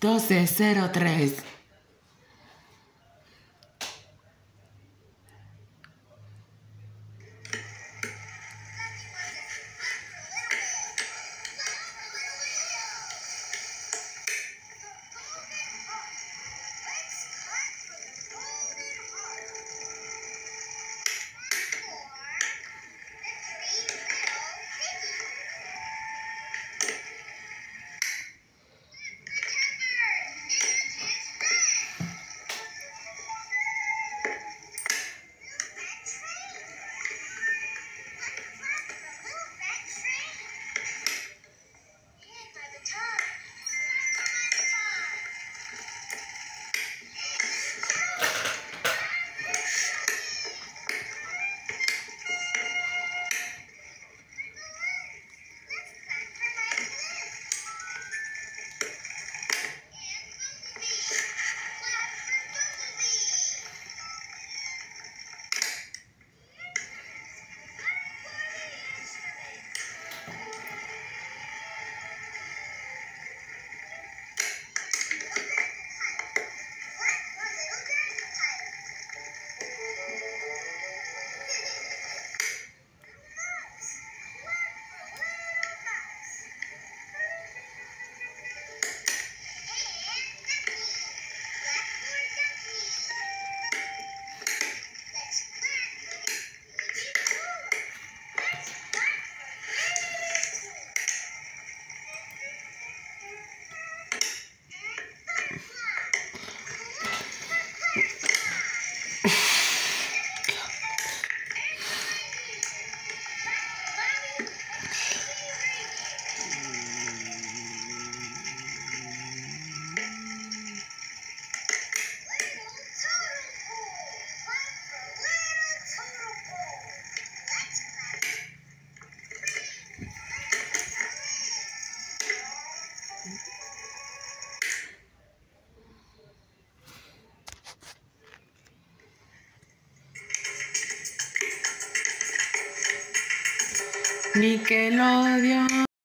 1203. Nickelodeon.